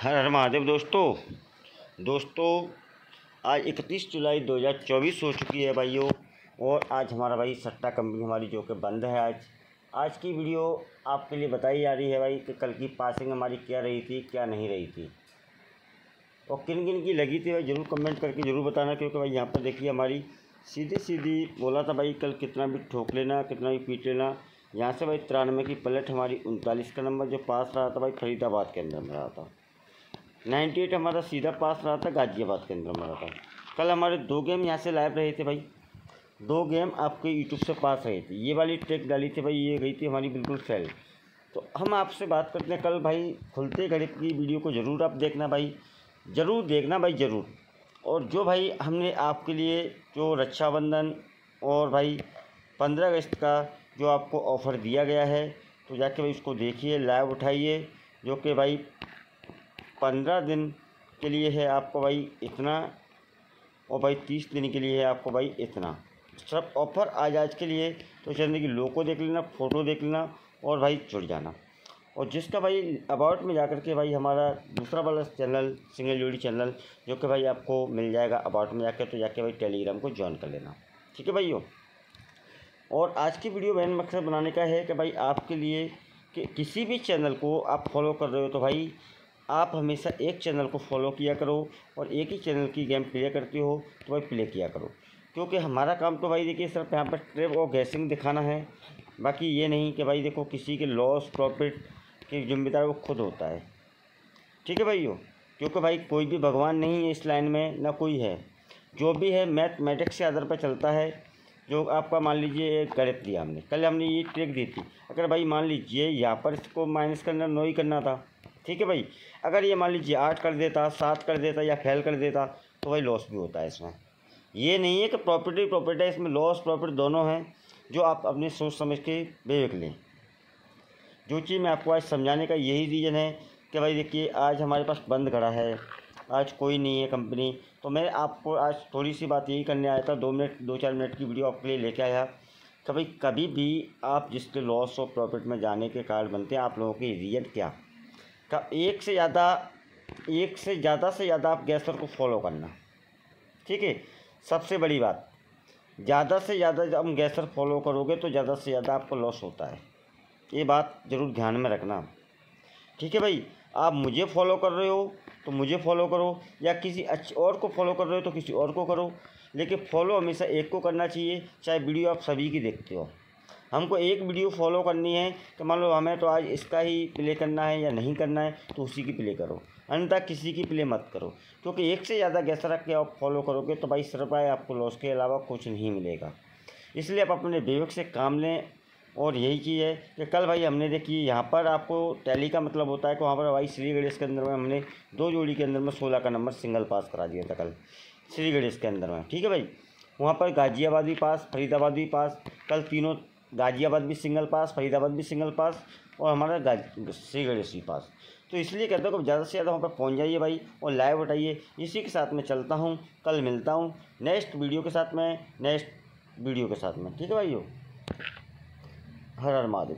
हर हर महादेव। दोस्तों दोस्तों, आज इकतीस जुलाई 2024 हो चुकी है भाइयों, और आज हमारा भाई सट्टा कंपनी हमारी जो कि बंद है आज। आज की वीडियो आपके लिए बताई जा रही है भाई कि कल की पासिंग हमारी क्या रही थी, क्या नहीं रही थी। और किन किन की लगी थी भाई, ज़रूर कमेंट करके ज़रूर बताना, क्योंकि भाई यहाँ पर देखिए हमारी सीधी सीधी बोला था भाई, कल कितना भी ठोक लेना, कितना भी पीट लेना, यहाँ से भाई तिरानवे की पलट हमारी उनतालीस का नंबर जो पास रहा था भाई, फरीदाबाद के अंदर में रहा था। नाइन्टी एट हमारा सीधा पास रहा था गाज़ियाबाद के अंदर हमारा था। कल हमारे दो गेम यहाँ से लाइव रहे थे भाई। दो गेम आपके यूट्यूब से पास रहे थे। ये वाली ट्रेक डाली थी भाई, ये गई थी हमारी बिल्कुल फेल तो हम आपसे बात करते हैं। कल भाई खुलते घड़ी की वीडियो को ज़रूर आप देखना भाई। ज़रूर देखना भाई, ज़रूर। और जो भाई हमने आपके लिए जो रक्षाबंधन और भाई पंद्रह अगस्त का जो आपको ऑफ़र दिया गया है तो जाके भाई उसको देखिए, लाइव उठाइए, जो कि भाई पंद्रह दिन के लिए है आपको भाई इतना और भाई तीस दिन के लिए है आपको भाई इतना। सब ऑफ़र आज आज के लिए तो चलने की लोगो देख लेना, फ़ोटो देख लेना और भाई जुड़ जाना। और जिसका भाई अबाउट में जाकर के भाई हमारा दूसरा वाला चैनल सिंगल जोड़ी चैनल जो कि भाई आपको मिल जाएगा अबाउट में जाकर तो जाके भाई टेलीग्राम को ज्वाइन कर लेना। ठीक है भाइयों? और आज की वीडियो मेन मकसद बनाने का है कि भाई आपके लिए कि किसी भी चैनल को आप फॉलो कर रहे हो तो भाई आप हमेशा एक चैनल को फॉलो किया करो और एक ही चैनल की गेम प्ले करते हो तो भाई प्ले किया करो। क्योंकि हमारा काम तो भाई देखिए सिर्फ़ यहाँ पर ट्रिप और गैसिंग दिखाना है। बाकी ये नहीं कि भाई देखो किसी के लॉस, प्रॉफिट की जिम्मेदार वो खुद होता है। ठीक है भाइयों? क्योंकि भाई कोई भी भगवान नहीं है इस लाइन में, ना कोई है। जो भी है मैथमेटिक्स के आधार पर चलता है। जो आपका मान लीजिए एक गणित दिया हमने, कल हमने ये ट्रिक दी थी। अगर भाई मान लीजिए यहाँ पर इसको माइनस करना, नो ही करना था ठीक है भाई। अगर ये मान लीजिए आठ कर देता, सात कर देता या फेल कर देता तो भाई लॉस भी होता है इसमें। ये नहीं है कि प्रॉपर्टी प्रॉपर्टी है, इसमें लॉस प्रॉफिट दोनों हैं, जो आप अपने सोच समझ के बेवक लें। जो चीज़ मैं आपको आज समझाने का यही रीज़न है कि भाई देखिए, आज हमारे पास बंद खड़ा है, आज कोई नहीं है कंपनी तो मैं आपको आज थोड़ी सी बात यही करने आया था, दो मिनट दो चार मिनट की वीडियो आपके लिए लेके आया। कि भाई कभी भी आप जिसके लॉस और प्रॉफिट में जाने के कारण बनते हैं, आप लोगों की रीज़न क्या? का एक से ज़्यादा, एक से ज़्यादा से ज़्यादा आप गैसर को फॉलो करना। ठीक है? सबसे बड़ी बात, ज़्यादा से ज़्यादा जब हम गैसर फॉलो करोगे तो ज़्यादा से ज़्यादा आपको लॉस होता है। ये बात ज़रूर ध्यान में रखना। ठीक है भाई? आप मुझे फॉलो कर रहे हो तो मुझे फॉलो करो, या किसी अच्छे, और को फॉलो कर रहे हो तो किसी और को करो, लेकिन फॉलो हमेशा एक को करना चाहिए, चाहे वीडियो आप सभी की देखते हो। हमको एक वीडियो फॉलो करनी है तो मान लो हमें तो आज इसका ही प्ले करना है या नहीं करना है तो उसी की प्ले करो। अन्यथा किसी की प्ले मत करो। क्योंकि एक से ज़्यादा गैस रख के आप फॉलो करोगे तो भाई सिर्फ़ आपको लॉस के अलावा कुछ नहीं मिलेगा। इसलिए आप अपने विवेक से काम लें और यही चीज़ है कि कल भाई हमने देखी, यहाँ पर आपको टैली का मतलब होता है कि वहाँ पर भाई श्री गणेश के अंदर में हमने दो जोड़ी के अंदर में सोलह का नंबर सिंगल पास करा दिया था कल, श्री गणेश के अंदर में। ठीक है भाई? वहाँ पर गाज़ियाबाद भी पास फरीदाबाद भी पास कल तीनों गाज़ियाबाद भी सिंगल पास, फरीदाबाद भी सिंगल पास और हमारा श्री गणेश भी पास। तो इसलिए कहता हूँ कि ज़्यादा से ज़्यादा वहाँ पर पहुँच जाइए भाई और लाइव उठाइए। इसी के साथ मैं चलता हूँ, कल मिलता हूँ नेक्स्ट वीडियो के साथ में, नेक्स्ट वीडियो के साथ में। ठीक है भाई हर हर महादेव